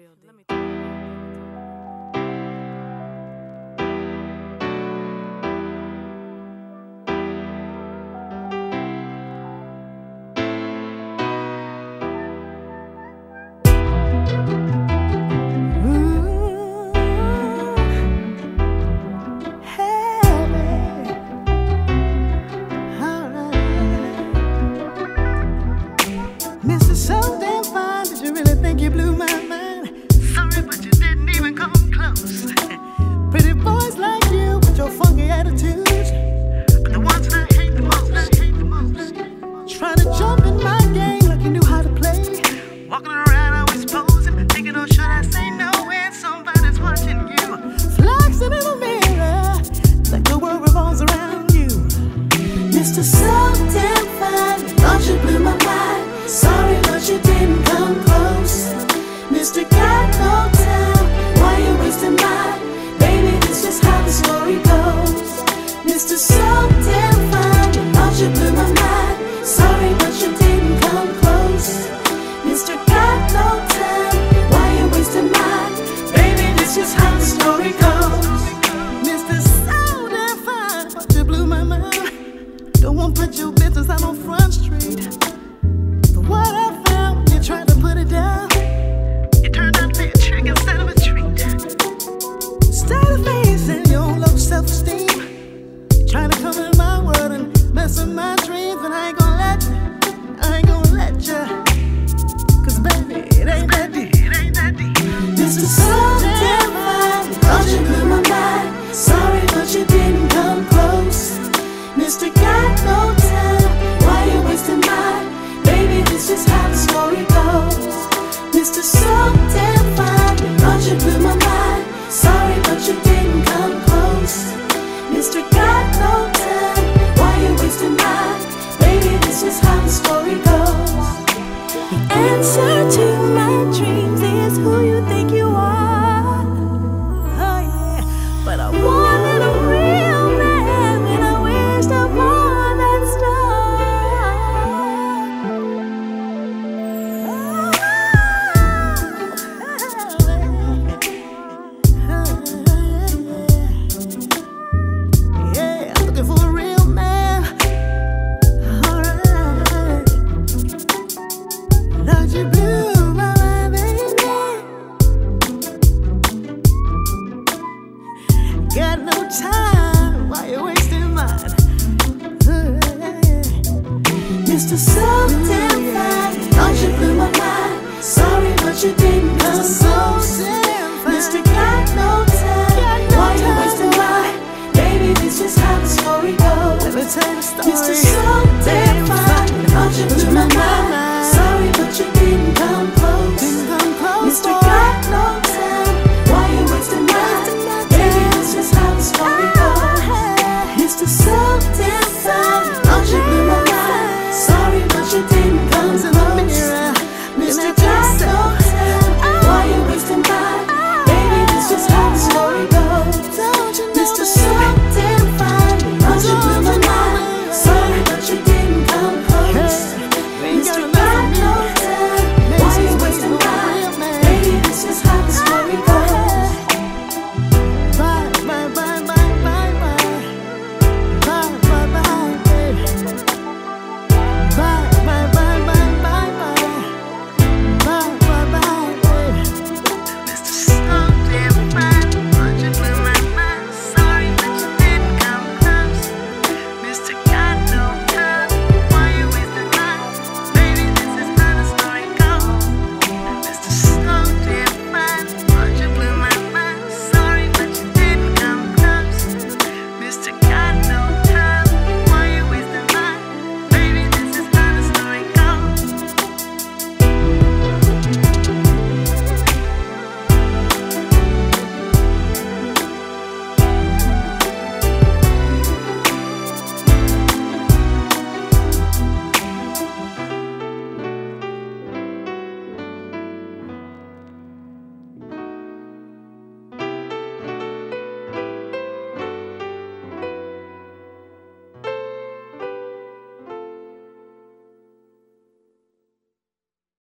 Mr. Mr. Got No Time. Why you wasting mine? Baby, this is how the story goes. Mr. So damn fine. Thought you blew my mind. Sorry, but you didn't come close. Mr. Got No Time. Why you wasting mine? Baby, this is how the story goes. The answer to my dreams is who you think you got no time. Why you wasting mine? Mr. Something Fine, thought you blew my mind. Sorry, but you didn't. come I'm so. Mr. Got no time. Why time you wasting mine? Baby, this is how the story goes. Let me tell you the story. Mr.